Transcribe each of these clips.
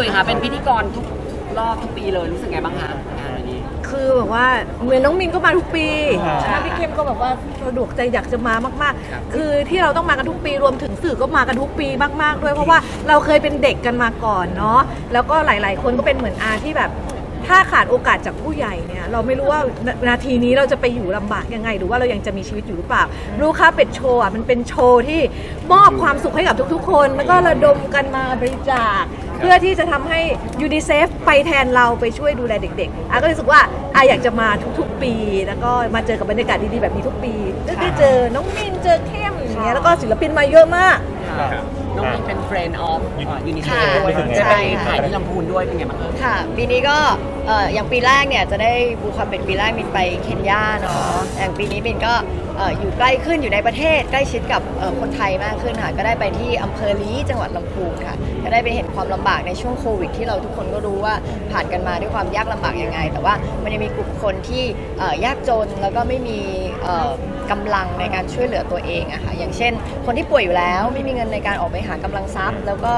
ตุ๋ยคะเป็นพิธีกรทุกรอบทุกปีเลยรู้สึกไงบ้างคะงานวันนี้ คือแบบว่าเหมือนน้องมินก็มาทุกปีอ่าถ้าพี่เข้มก็แบบว่าสะดวกใจอยากจะมามาก ๆ คือที่เราต้องมากันทุกปีรวมถึงสื่อก็มากันทุกปีมาก ๆ ด้วยเพราะว่าเราเคยเป็นเด็กกันมาก่อนเนาะแล้วก็หลาย ๆ คนก็เป็นเหมือนอาที่แบบ ถ้าขาดโอกาสจากผู้ใหญ่เนี่ยเราไม่รู้ว่านาทีนี้เราจะไปอยู่ลำบากยังไง หรือว่าเรายังจะมีชีวิตอยู่หรือเปล่า รู้ค่ะเป็ดโชว์อะมันเป็นโชว์ที่มอบความสุขให้กับทุกๆ คน แล้วก็ระดมกันมาบริจาค เพื่อที่จะทำให้ยูนิเซฟไปแทนเราไปช่วยดูแลเด็กๆอาก็รู้สึกว่าอาอยากจะมาทุกๆ ปี แล้วก็มาเจอกับบรรยากาศดีๆแบบนี้ทุกปีได้เจอน้องมินเจอเข้มอย่างเงี้ยแล้วก็ศิลปินมาเยอะมาก น้องมินเป็น friend of ยูนิเซค่ะฟด้วยรู้สึกไงจะไปใช่ถ่ายที่ลำพูนด้วยเป็นไงบ้างคะค่ะ ปีนี้ก็เอ่ออย่างปีแรกเนี่ยจะได้บูความเป็นปีแรกมินไปเคนยาเนาะอย่างปีนี้มินก็เอ่ออยู่ใกล้ขึ้นอยู่ในประเทศ ใกล้ชิดกับเอ่อคนไทยมากขึ้นค่ะ ก็ได้ไปที่อำเภอลีจังหวัดลำพูนค่ะ ก็ได้ไปเห็นความลำบากในช่วงโควิด ที่เราทุกคนก็รู้ว่าผ่านกันมาด้วยความยากลำบากยังไง แต่ว่ามันยังมีกลุ่มคนที่เอ่อยากจนแล้วก็ไม่มีเอ่อกำลังในการช่วยเหลือตัวเองอะค่ะ อย่างเช่น คนที่ป่วยอยู่แล้วไม่มีเงินในการออกไปหากำลังทรัพย์ แล้วก็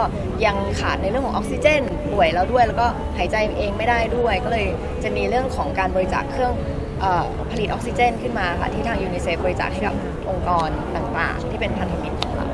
ยังขาดในเรื่องของออกซิเจน ป่วยแล้วด้วย แล้วก็หายใจเองไม่ได้ด้วย ก็เลยจะมีเรื่องของการบริจาคเครื่องผลิตออกซิเจน ขึ้นมาค่ะที่ทางยูนิเซฟบริจาคให้กับองค์กรต่างๆ ที่เป็นพันธมิตรของเรา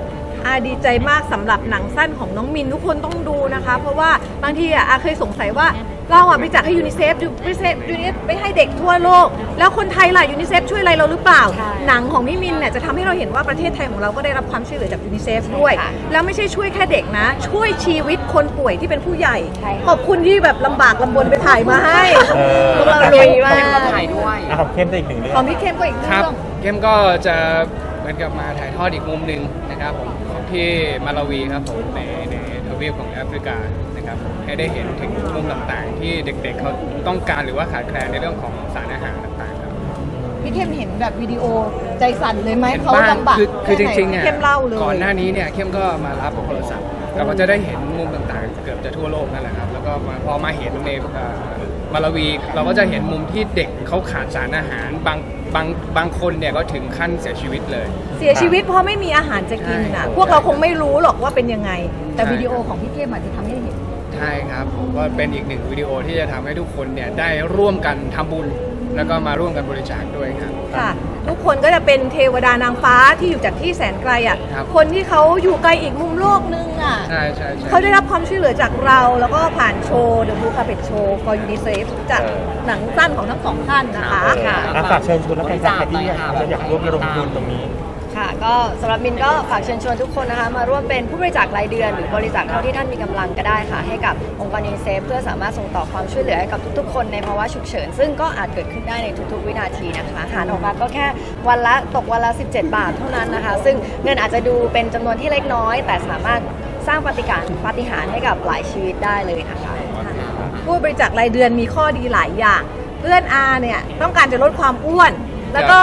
อาดีใจมากสำหรับหนังสั้นของน้องมินทุกคนต้องดูนะคะ เพราะว่าบางทีอะอาเคยสงสัยว่าเราอะไปจัดให้ยูนิเซฟยูนิเซฟยูนิเซฟไปให้เด็กทั่วโลก แล้วคนไทยล่ะยูนิเซฟช่วยอะไรเราหรือเปล่าใช่หนังของพี่มินเนี่ยจะทำให้เราเห็นว่าประเทศไทยของเราก็ได้รับความช่วยเหลือจากยูนิเซฟด้วยค่ะแล้วไม่ใช่ช่วยแค่เด็กนะ ช่วยชีวิตคนป่วยที่เป็นผู้ใหญ่ใช่ค่ะขอบคุณที่แบบลำบากลำบนไปถ่ายมาให้เออพวกเราลุยมาเข้มก็กถ่ายด้วยอะของเข้มได้อีกหนึ่งเรื่องของพี่เข้มก็อีกครัเรื่บองเข้มก็จะเหมือนกับมาถ่ายทอดอีกมุมหนึ่งนะครับผมของที่มาลาวีครับผมในในทวีปของแอฟริกานะ ครับผมให้ได้เห็นถึงมุมต่างๆ ที่เด็กๆเขาต้องการหรือว่าขาดแคลนในเรื่องของสารอาหารต่างๆครับพี่เข้มเห็นแบบวิดีโอใจสั่นเลยไหมเห็นเขาบ้างลำบากคือคือจแค่ไหนริงๆเนี่ยเข้มเล่าเลยก่อนหน้านี้เนี่ยเข้มก็มารับโทรศัพท์เราก็จะได้เห็นมุมต่างๆ เกือบจะทั่วโลกนั่นแหละครับแล้วก็มาพอมาเห็นในเอ่อมาลาวีเราก็จะเห็นมุมที่เด็กเขาขาดสารอาหารบางบางบางคนเนี่ยก็ถึงขั้นเสียชีวิตเลย เสียชีวิตเพราะไม่มีอาหารจะกินใช่นะพวกเราคงไม่รู้หรอกว่าเป็นยังไง แต่ใช่วิดีโอของพี่เข้มอาจจะทำให้เห็น ใช่ครับผมก็เป็นอีกหนึ่งวิดีโอที่จะทำให้ทุกคนเนี่ยได้ร่วมกันทำบุญ แล้วก็มาร่วมกันบริจาคด้วยครับค่ะทุกคนก็จะเป็นเทวดานางฟ้าที่อยู่จากที่แสนไกลอะครับคนที่เขาอยู่ไกลอีกมุมโลกนึงอะใช่ใช่ใช่เขาได้รับความช่วยเหลือจากเราแล้วก็ผ่านโชว์ The Blue Carpet Show for UNICEF จากหนังสั้นของทั้งสองท่านนะคะค่ะอะฝากเชิญชวนแล้วกันครับใครที่อยากบริจาคหน่อยค่ะอยากร่วมระดมทุนตรงนี้ ค่ะ ก็สำหรับมินก็ฝากเชิญชวนทุกคนนะคะ มาร่วมเป็นผู้บริจาครายเดือน หรือบริจาคเท่าที่ท่านมีกำลังก็ได้ค่ะ ให้กับองค์กรยูนิเซฟเพื่อสามารถส่งต่อความช่วยเหลือให้กับทุกๆ คนในภาวะฉุกเฉิน ซึ่งก็อาจเกิดขึ้นได้ในทุกๆ วินาทีนะคะหารออกมาก็แค่วันละตกวันละ 17 บาทเท่านั้นนะคะ ซึ่งเงินอาจจะดูเป็นจำนวนที่เล็กน้อย แต่สามารถสร้างปฏิการปาฏิหาริย์ให้กับหลายชีวิตได้เลยนะคะผู้บริจาครายเดือนมีข้อดีหลายอย่างเพื่อนอาเนี่ยต้องการจะลดความอ้วน แล้วก็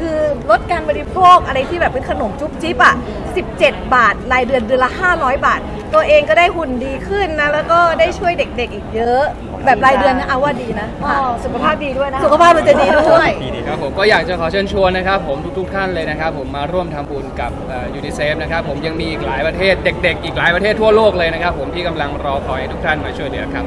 คือลดการบริโภคอะไรที่แบบเป็นขนมจุ๊บจิ๊บอะ 17 บาท รายเดือนเดือนละ 500 บาท ตัวเองก็ได้หุ่นดีขึ้นนะ แล้วก็ได้ช่วยเด็กๆ อีกเยอะ แบบรายเดือนนะเอาว่าดีนะอ๋อสุขภาพดีด้วยนะสุขภาพมันจะดีด้วยดีดีครับผมก็อยากจะขอเชิญชวนนะครับ ผมทุกๆท่านเลยนะครับ ผมมาร่วมทำบุญกับยูนิเซฟนะครับ ผมยังมีอีกหลายประเทศเด็ก ๆ อีกหลายประเทศทั่วโลกเลยนะครับ ผมที่กำลังรอคอยให้ทุกท่านมาช่วยเหลือครับ